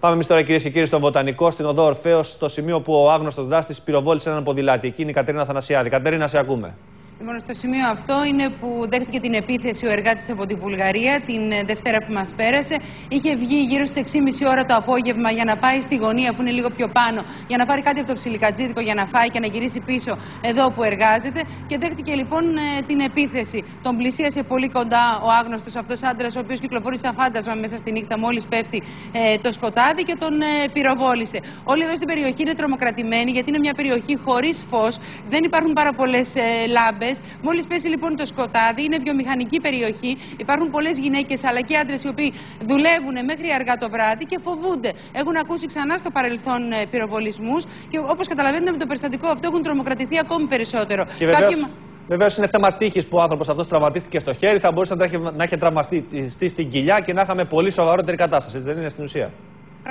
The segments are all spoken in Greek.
Πάμε εμείς τώρα κυρίες και κύριοι στο Βοτανικό, στην οδό Ορφαίο, στο σημείο που ο άγνωστος δράστης πυροβόλησε έναν ποδηλάτη. Εκεί είναι η Κατερίνα Θανασιάδη. Κατερίνα, σε ακούμε. Λοιπόν, στο σημείο αυτό είναι που δέχτηκε την επίθεση ο εργάτης από τη Βουλγαρία την ε, Δευτέρα που μας πέρασε. Είχε βγει γύρω στις 6.30 ώρα το απόγευμα για να πάει στη γωνία που είναι λίγο πιο πάνω, για να πάρει κάτι από το ψιλικατζίδικο για να φάει και να γυρίσει πίσω εδώ που εργάζεται. Και δέχτηκε λοιπόν ε, την επίθεση. Τον πλησίασε πολύ κοντά ο άγνωστος αυτός άντρας, ο οποίος κυκλοφορεί σαν φάντασμα μέσα στη νύχτα μόλις πέφτει ε, το σκοτάδι και τον πυροβόλησε. Όλοι εδώ στην περιοχή είναι τρομοκρατημένοι γιατί είναι μια περιοχή χωρίς φως. Δεν υπάρχουν πάρα πολλές λάμπες. Μόλις πέσει λοιπόν το σκοτάδι, είναι βιομηχανική περιοχή. Υπάρχουν πολλές γυναίκες αλλά και άντρες οι οποίοι δουλεύουν μέχρι αργά το βράδυ και φοβούνται. Έχουν ακούσει ξανά στο παρελθόν ε, πυροβολισμούς και όπως καταλαβαίνετε με το περιστατικό αυτό έχουν τρομοκρατηθεί ακόμη περισσότερο. Και βεβαίως... Βεβαίως είναι θέμα τύχης που ο άνθρωπος αυτός τραυματίστηκε στο χέρι. Θα μπορούσε να έχει τραυματιστεί στην κοιλιά και να είχαμε πολύ σοβαρότερη κατάσταση. Έτσι δεν είναι στην ουσία.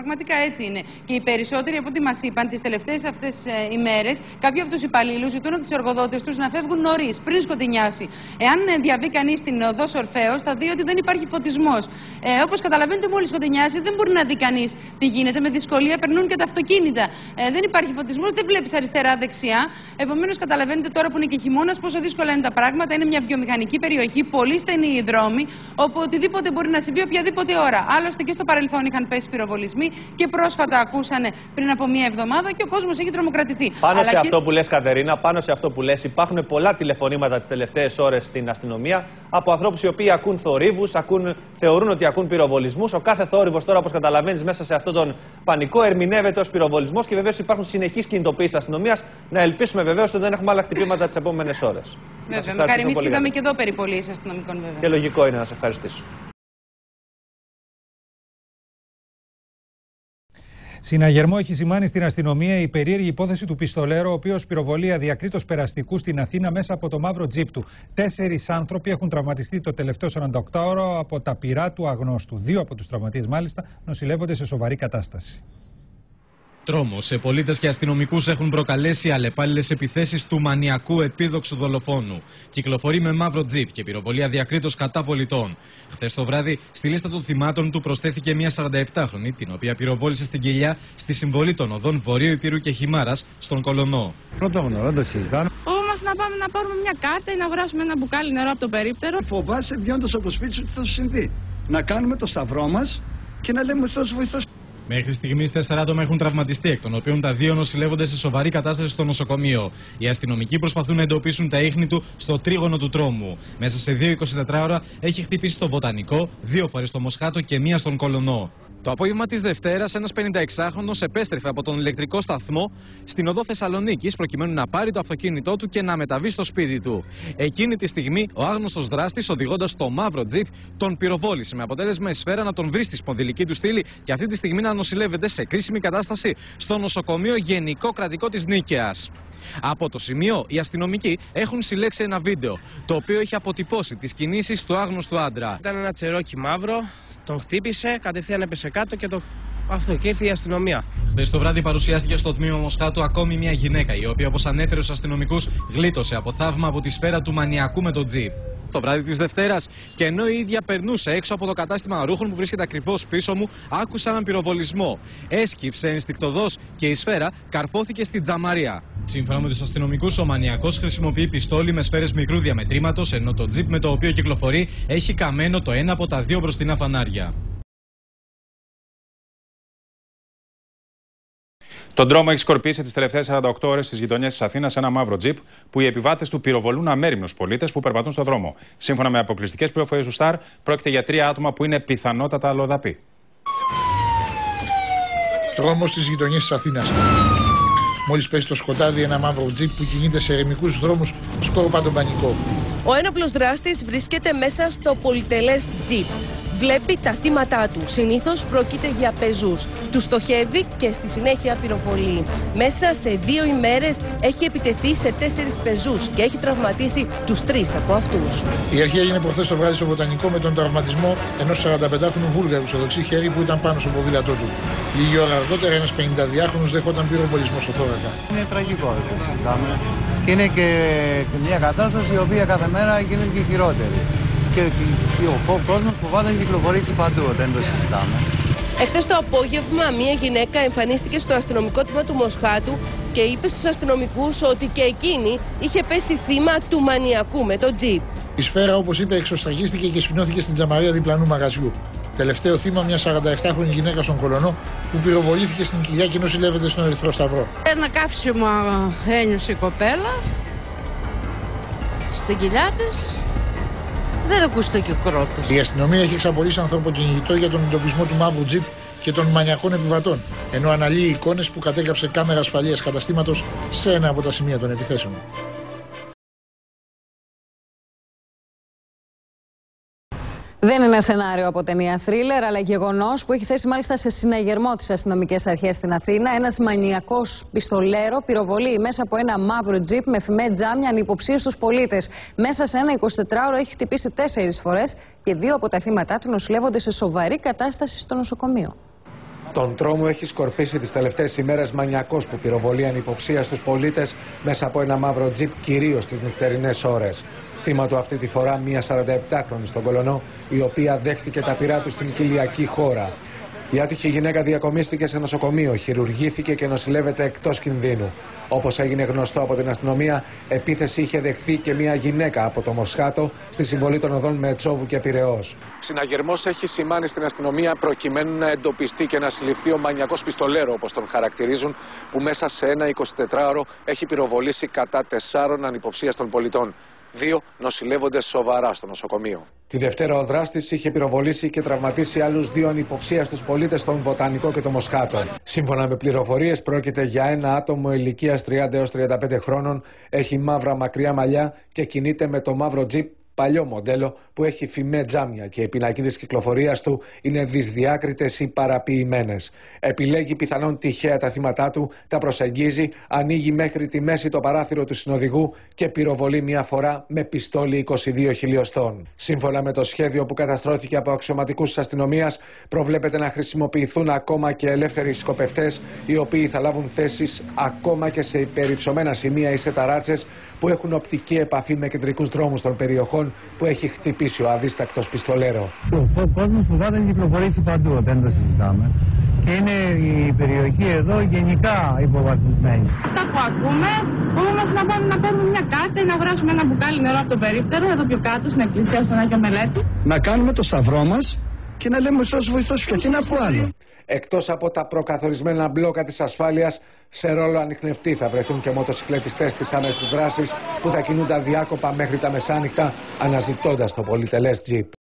Πραγματικά έτσι είναι. Και οι περισσότεροι από ό,τι μας είπαν τις τελευταίες αυτές ε, ημέρες, κάποιοι από τους υπαλλήλους ζητούν από τους εργοδότες τους να φεύγουν νωρίς, πριν σκοτεινιάσει. Εάν ε, διαβεί κανείς την οδός Ορφαίο, θα δει ότι δεν υπάρχει φωτισμός. Ε, Όπως καταλαβαίνετε, μόλις σκοτεινιάσει, δεν μπορεί να δει κανείς τι γίνεται. Με δυσκολία περνούν και τα αυτοκίνητα. Ε, δεν υπάρχει φωτισμός, δεν βλέπεις αριστερά-δεξιά. Επομένως, καταλαβαίνετε τώρα που είναι και χειμώνας πόσο δύσκολα είναι τα πράγματα. Είναι μια βιομηχανική περιοχή, πολύ στενή οι δρόμοι, όπου οτιδήποτε μπορεί να συμβεί οποιαδήποτε ώρα. Άλλωστε και στο παρελθόν είχαν πέσει πυροβολισμοί και πρόσφατα ακούσανε πριν από μία εβδομάδα και ο κόσμος έχει τρομοκρατηθεί. Πάνω σε αυτό που λες, Κατερίνα, πάνω σε αυτό που λες, υπάρχουν πολλά τηλεφωνήματα τις τελευταίες ώρες στην αστυνομία από ανθρώπους οι οποίοι ακούν θορύβους, θεωρούν ότι ακούν πυροβολισμούς. Ο κάθε θόρυβος τώρα, όπως καταλαβαίνεις, μέσα σε αυτόν τον πανικό ερμηνεύεται ως πυροβολισμός και βεβαίως υπάρχουν συνεχείς κινητοποίησεις αστυνομίας. Να ελπίσουμε βεβαίως ότι δεν έχουμε άλλα χτυπήματα τις επόμενες ώρες. Βέβαια, με είδαμε και εδώ περιπολίες αστυνομικών βέβαια. Και λογικό είναι να σε ευχαριστήσω. Συναγερμό έχει σημάνει στην αστυνομία η περίεργη υπόθεση του πιστολέρου, ο οποίος πυροβολεί αδιακρίτως περαστικού στην Αθήνα μέσα από το μαύρο τζιπ του. Τέσσερις άνθρωποι έχουν τραυματιστεί το τελευταίο 48ωρο από τα πυρά του αγνώστου. Δύο από τους τραυματίες, μάλιστα, νοσηλεύονται σε σοβαρή κατάσταση. Τρόμο σε πολίτες και αστυνομικούς έχουν προκαλέσει αλλεπάλληλες επιθέσεις του μανιακού επίδοξου δολοφόνου. Κυκλοφορεί με μαύρο τζιπ και πυροβολία διακρίτως κατά πολιτών. Χθες το βράδυ, στη λίστα των θυμάτων του προσθέθηκε μια 47χρονη, την οποία πυροβόλησε στην κοιλιά στη συμβολή των οδών Βορείου Υπήρου και Χιμάρας στον Κολονό. Πρωτόγνωρο, δεν το συζητάμε. Φοβόμαστε να πάμε να πάρουμε μια κάρτα ή να αγοράσουμε ένα μπουκάλι νερό από το περίπτερο. Φοβάσαι βγαίνοντας από το σπίτι σου τι θα σου συμβεί; Να κάνουμε το σταυρό μας και να λέμε Θεό βοηθό. Μέχρι στιγμής, τέσσερα άτομα έχουν τραυματιστεί, εκ των οποίων τα δύο νοσηλεύονται σε σοβαρή κατάσταση στο νοσοκομείο. Οι αστυνομικοί προσπαθούν να εντοπίσουν τα ίχνη του στο τρίγωνο του τρόμου. Μέσα σε 2-24 ώρα έχει χτυπήσει στο Βοτανικό, δύο φορές στο Μοσχάτο και μία στον Κολονό. Το απόγευμα της Δευτέρας, ένας 56χρονο επέστρεφε από τον ηλεκτρικό σταθμό στην οδό Θεσσαλονίκης προκειμένου να πάρει το αυτοκίνητό του και να μεταβεί στο σπίτι του. Εκείνη τη στιγμή, ο άγνωστος δράστης, οδηγώντας το μαύρο τζιπ, τον πυροβόλησε με αποτέλεσμα η σφαίρα να τον βρει στη σπονδυλική του στήλη και αυτή τη στιγμή να νοσηλεύεται σε κρίσιμη κατάσταση στο νοσοκομείο Γενικό Κρατικό της Νίκαιας. Από το σημείο, οι αστυνομικοί έχουν συλλέξει ένα βίντεο, το οποίο έχει αποτυπώσει τις κινήσεις του άγνωστου άντρα. Ήταν ένα τσερόκι μαύρο, τον χτύπησε, κατευθείαν έπεσε κάτω και το αυτό και ήρθε η αστυνομία. Χθες το βράδυ παρουσιάστηκε στο τμήμα Μοσχάτου ακόμη μια γυναίκα, η οποία, όπως ανέφερε στους αστυνομικούς, γλίτωσε από θαύμα από τη σφαίρα του μανιακού με το τζιπ το βράδυ της Δευτέρας. Και ενώ η ίδια περνούσε έξω από το κατάστημα ρούχων που βρίσκεται ακριβώς πίσω μου, άκουσα έναν πυροβολισμό. Έσκυψε ενστικτοδός και η σφαίρα καρφώθηκε στην τζαμαρία. Σύμφωνα με τους αστυνομικούς, ο μανιακός χρησιμοποιεί πιστόλι με σφαίρες μικρού διαμετρήματος, ενώ το τζιπ με το οποίο κυκλοφορεί έχει καμένο το ένα από τα δύο μπροστινά φανάρια. Τον τρόμο έχει σκορπίσει τις τελευταίες 48 ώρες στις γειτονιές της Αθήνας ένα μαύρο τζιπ που οι επιβάτες του πυροβολούν αμέριμνους πολίτες που περπατούν στον δρόμο. Σύμφωνα με αποκλειστικές πληροφορίες του ΣΤΑΡ, πρόκειται για τρία άτομα που είναι πιθανότατα αλλοδαποί. Τρόμος στις γειτονιές της Αθήνας. Μόλις πέσει το σκοτάδι, ένα μαύρο τζιπ που κινείται σε ερημικούς δρόμους σκόρπα τον πανικό. Ο ένοπλος δράστης βρίσκεται μέσα στο πολυτελές τζιπ βλέπει τα θύματα του. Συνήθως πρόκειται για πεζούς. Τους στοχεύει και στη συνέχεια πυροβολεί. Μέσα σε δύο ημέρες έχει επιτεθεί σε τέσσερις πεζούς και έχει τραυματίσει τους τρεις από αυτούς. Η αρχή έγινε προχθές το βράδυ στο Βοτανικό με τον τραυματισμό ενός 45χρονου Βούλγαρου στο δεξί χέρι που ήταν πάνω στο ποδήλατό του. Λίγη ώρα αργότερα, ένα 52χρονο δεχόταν πυροβολισμό στο θώρακα. Είναι τραγικό, δεν συζητάμε. Και είναι και μια κατάσταση η οποία κάθε μέρα γίνεται και χειρότερη και ο κόσμος φοβάται να κυκλοφορήσει παντού, δεν το συζητάμε. Εχθές το απόγευμα, μία γυναίκα εμφανίστηκε στο αστυνομικό τμήμα του Μοσχάτου και είπε στους αστυνομικούς ότι και εκείνη είχε πέσει θύμα του μανιακού με το τζιπ. Η σφαίρα, όπως είπε, εξωστραγίστηκε και σφινώθηκε στην τζαμαρία διπλανού μαγαζιού. Τελευταίο θύμα μια 47χρονη γυναίκα στον Κολονό που πυροβολήθηκε στην κοιλιά και νοσηλεύεται στον Ερυθρό Σταυρό. Ένα καύσιμο ένιωσε η κοπέλα στην κοιλιά της. Δεν ακούστηκε ο κρότος. Η αστυνομία έχει εξαπολύσει ανθρωποκυνηγητό για τον εντοπισμό του μαύρου τζιπ και των μανιακών επιβατών, ενώ αναλύει εικόνες που κατέγραψε κάμερα ασφαλείας καταστήματος σε ένα από τα σημεία των επιθέσεων. Δεν είναι σενάριο από ταινία θρίλερ, αλλά γεγονός που έχει θέσει μάλιστα σε συναγερμό τις αστυνομικές αρχές στην Αθήνα. Ένας μανιακός πιστολέρο πυροβολεί μέσα από ένα μαύρο τζιπ με φημέ τζάμια ανυποψίε στου πολίτες. Μέσα σε ένα 24ωρο έχει χτυπήσει τέσσερις φορές και δύο από τα θύματα του νοσηλεύονται σε σοβαρή κατάσταση στο νοσοκομείο. Τον τρόμο έχει σκορπίσει τις τελευταίες ημέρες μανιακός που πυροβολεί ανυποψία στους πολίτες μέσα από ένα μαύρο τζιπ, κυρίως τι νυχτερινές ώρες. Θύμα του αυτή τη φορά μια 47χρονη στον Κολονό, η οποία δέχτηκε τα πειρά του στην κοιλιακή χώρα. Η άτυχη γυναίκα διακομίστηκε σε νοσοκομείο, χειρουργήθηκε και νοσηλεύεται εκτός κινδύνου. Όπως έγινε γνωστό από την αστυνομία, επίθεση είχε δεχθεί και μια γυναίκα από το Μοσχάτο στη συμβολή των οδών Μετσόβου και Πυραιό. Συναγερμός έχει σημάνει στην αστυνομία προκειμένου να εντοπιστεί και να συλληφθεί ο μανιακός πιστολέρο, όπως τον χαρακτηρίζουν, που μέσα σε ένα 24ωρο έχει πυροβολήσει κατά τεσσάρων ανυποψίας των πολιτών. Δύο νοσηλεύονται σοβαρά στο νοσοκομείο. Τη Δευτέρα ο δράστης είχε πυροβολήσει και τραυματίσει άλλους δύο ανυποψίαστου πολίτες στον Βοτανικό και το Μοσχάτο. Σύμφωνα με πληροφορίες, πρόκειται για ένα άτομο ηλικίας 30 έως 35 χρόνων, έχει μαύρα μακριά μαλλιά και κινείται με το μαύρο τζιπ παλιό μοντέλο που έχει φημέ τζάμια και οι πινακίδες κυκλοφορίας του είναι δυσδιάκριτες ή παραποιημένες. Επιλέγει πιθανόν τυχαία τα θύματα του, τα προσεγγίζει, ανοίγει μέχρι τη μέση το παράθυρο του συνοδηγού και πυροβολεί μία φορά με πιστόλι 22 χιλιοστών. Σύμφωνα με το σχέδιο που καταστρώθηκε από αξιωματικούς της αστυνομίας, προβλέπεται να χρησιμοποιηθούν ακόμα και ελεύθεροι σκοπευτές, οι οποίοι θα λάβουν θέσεις ακόμα και σε υπερυψωμένα σημεία ή σε ταράτσες που έχουν οπτική επαφή με κεντρικούς δρόμους των περιοχών που έχει χτυπήσει ο αδίστακτο πιστολέρο. Ο κόσμος φοβάται να κυκλοφορήσει παντού, δεν το συζητάμε. Και είναι η περιοχή εδώ γενικά υποβαθμισμένη. Αυτά που ακούμε, μπορούμε να πάμε να παίρνουμε μια κάρτα ή να αγοράσουμε ένα μπουκάλι νερό από το περίπτερο, εδώ πιο κάτω στην εκκλησία στον Άγιο Μελέτη. Να κάνουμε το σταυρό μας και να λέμε Θεός βοηθός και τι να πω άλλο. Εκτός από τα προκαθορισμένα μπλόκα της ασφάλειας, σε ρόλο ανιχνευτή θα βρεθούν και μοτοσυκλετιστές της άμεσης δράσης που θα κινούνται αδιάκοπα μέχρι τα μεσάνυχτα αναζητώντας το πολυτελές τζιπ.